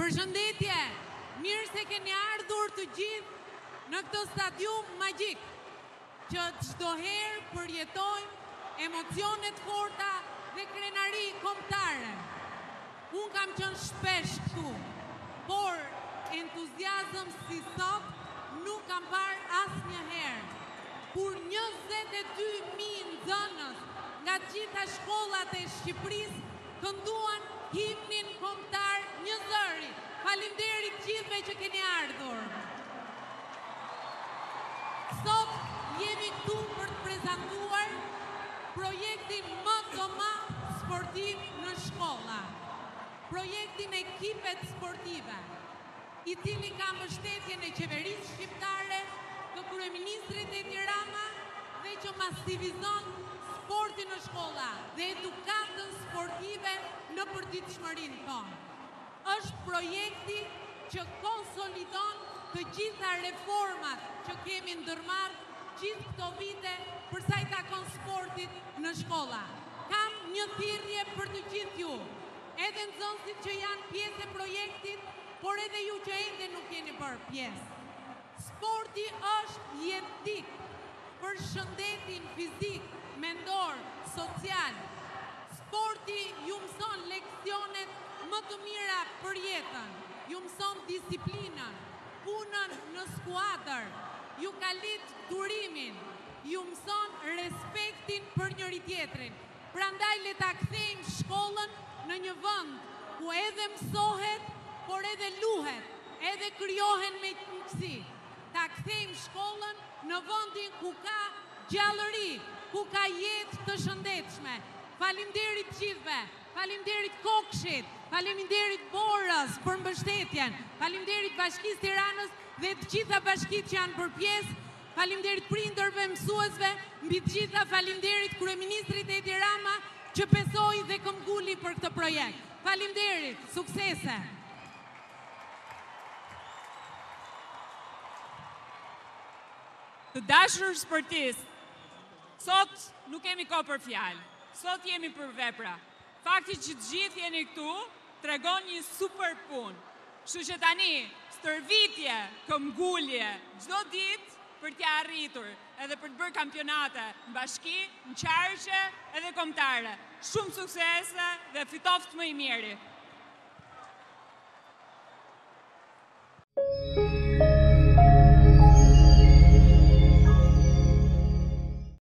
Përshëndetje! Mirë se keni ardhur të gjithë në këtë stadium magjik, që çdo herë përjetojmë emocione të forta dhe krenari kombëtare. Unë kam qenë shpesh këtu, por entuziazëm si sot nuk kam parë asnjëherë, kur njëzet e dy mijë nxënës nga të gjitha shkollat e Shqipërisë kënduan himnin kombëtar një zëri. Faleminderit gjithëve që keni ardhur. Sot jemi këtu për të prezantuar projektin më të madh sportiv në shkolla, projektin Ekipet Sportive. i cili ka mbështetjen e qeverisë shqiptare, të kryeministrit Edi Rama dhe që masivizon sportin në shkolla dhe edukatën sportive në përditshmërinë tonë. Është projekti që konsolidon të gjitha reformat që kemi ndërmarrë gjithë këto vite për sa i takon sportit në shkolla. Kam një thirrje për të gjithë ju. Edhe nxënësit që janë pjesë e projektit, por edhe ju që ende nuk jeni bërë pjesë. Sporti është jetik për shëndetin fizik, mendor, social. Sporti ju mëson leksionet më të mira për jetën, ju mëson disiplinën, punën në skuadër, ju kalit durimin, ju mëson respektin për njëri-tjetrin. Prandaj le ta kthejmë shkollën në një vend ku edhe mësohet, por edhe luhet, edhe krijohen miqësi. Ta kthejmë shkollën në vendin ku ka gjallëri, ku ka jetë të shëndetshme. Faleminderit gjithëve, faleminderit KOKSH-it, faleminderit Borës për mbështetjen, faleminderit Bashkisë Tiranës dhe të gjitha bashkitë që janë bërë pjesë Faleminderit prindërve, mësuesve, mbi të gjitha faleminderit kryeministrit Edi Rama që besoi dhe këmbguli për këtë projekt. Faleminderit, suksese! Të dashur sportistë, sot nuk kemi kohë për fjalë, sot jemi për vepra. Fakti që të gjithë jeni këtu tregon një super punë. Kështu që tani, stërvitje, këmbëngulje çdo ditë për t'ia arritur edhe për të bërë kampionate në bashki, në qarqe edhe kombëtare. Shumë suksese dhe fitoftë më i miri!